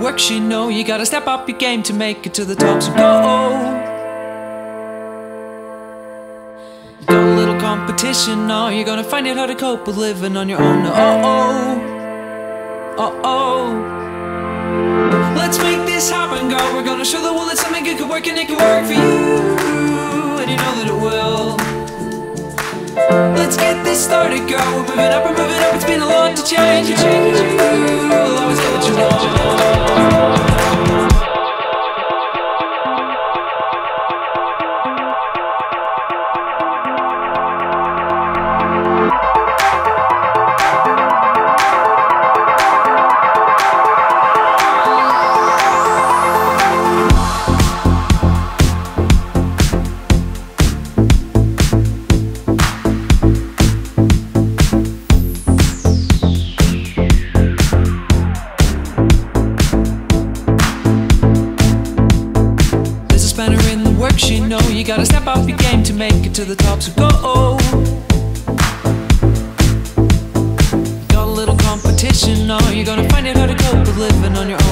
works, you know you gotta step up your game to make it to the top. So go. Got a little competition, now you're gonna find it hard to cope with living on your own. Oh oh, oh oh. Let's make this happen, girl. We're gonna show the world that something good can work and it can work for you, and you know that it will. Let's get this started, girl. We're moving up, we're moving up. It's been a lot to change. Change, A in the works, you know. You gotta step up your game to make it to the top. So go. Got a little competition, now you're gonna find it hard to cope with living on your own.